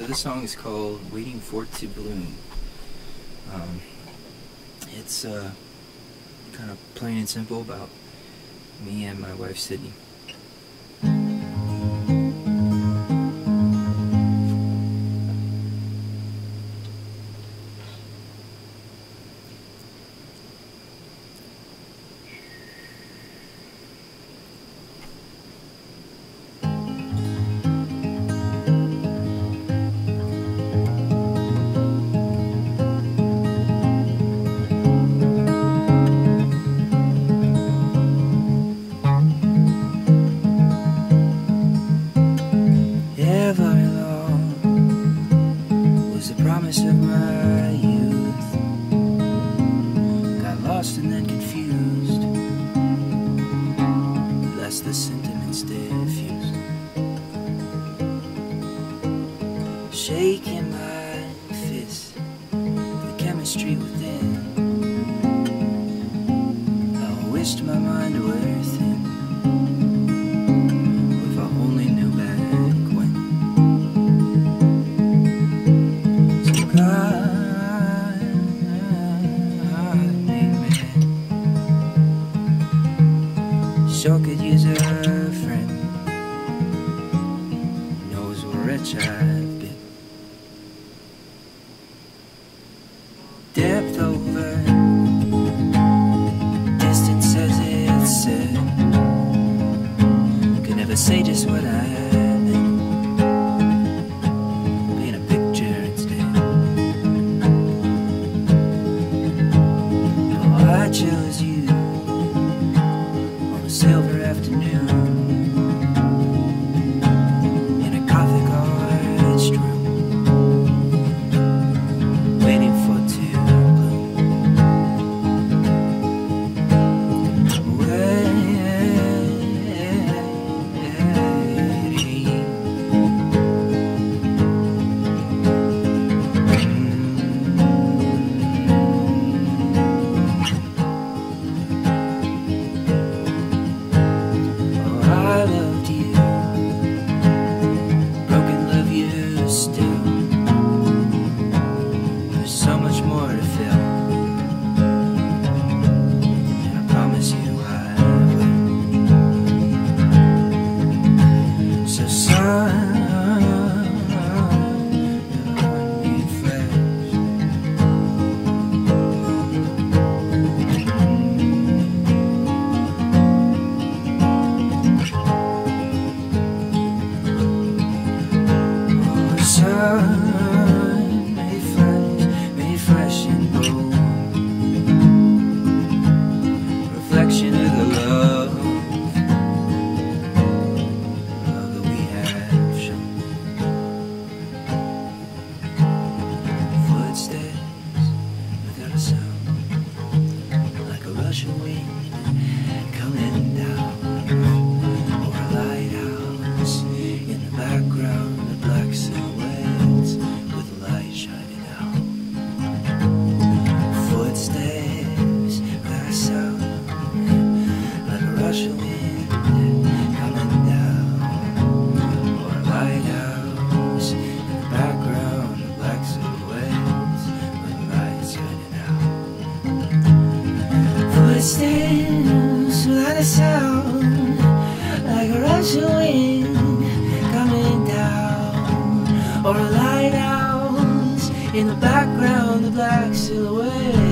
So this song is called "Waiting for It to Bloom." Um, it's uh, kind of plain and simple about me and my wife Sydney. Shaking my fist. The chemistry within. I wished my mind were thin. If I only knew back when. So God made me Sure could use a friend. Knows wretch I've Depth over. Distance as it's said. Could never say just what I meant Paint a picture instead. Oh, I chose you. On a silver Oh, fresh and bold. Reflection of the love Footsteps without a sound, like a rush of wind coming down, or a lighthouse in the background, the black silhouette